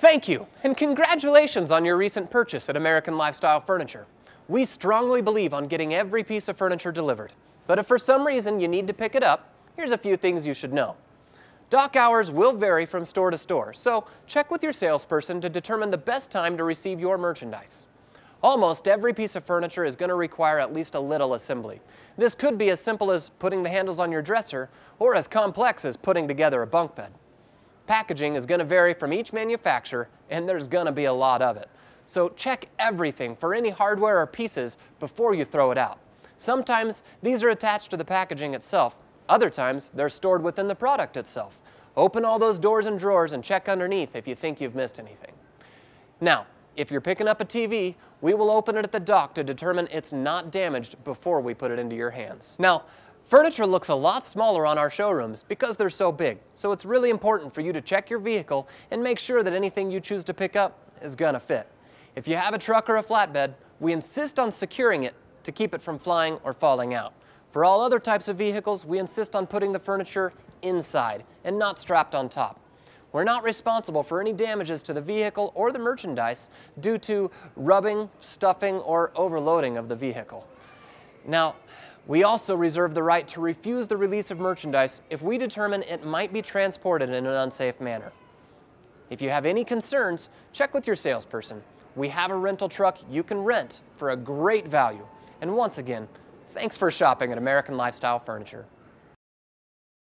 Thank you, and congratulations on your recent purchase at American Lifestyle Furniture. We strongly believe on getting every piece of furniture delivered. But if for some reason you need to pick it up, here's a few things you should know. Dock hours will vary from store to store, so check with your salesperson to determine the best time to receive your merchandise. Almost every piece of furniture is going to require at least a little assembly. This could be as simple as putting the handles on your dresser, or as complex as putting together a bunk bed. Packaging is going to vary from each manufacturer, and there's going to be a lot of it. So check everything for any hardware or pieces before you throw it out. Sometimes these are attached to the packaging itself. Other times they're stored within the product itself. Open all those doors and drawers and check underneath if you think you've missed anything. Now, if you're picking up a TV, we will open it at the dock to determine it's not damaged before we put it into your hands. Now, Furniture looks a lot smaller on our showrooms because they're so big, so it's really important for you to check your vehicle and make sure that anything you choose to pick up is gonna fit. If you have a truck or a flatbed, we insist on securing it to keep it from flying or falling out. For all other types of vehicles, we insist on putting the furniture inside and not strapped on top. We're not responsible for any damages to the vehicle or the merchandise due to rubbing, stuffing, or overloading of the vehicle. Now, we also reserve the right to refuse the release of merchandise if we determine it might be transported in an unsafe manner. If you have any concerns, check with your salesperson. We have a rental truck you can rent for a great value. And once again, thanks for shopping at American Lifestyle Furniture.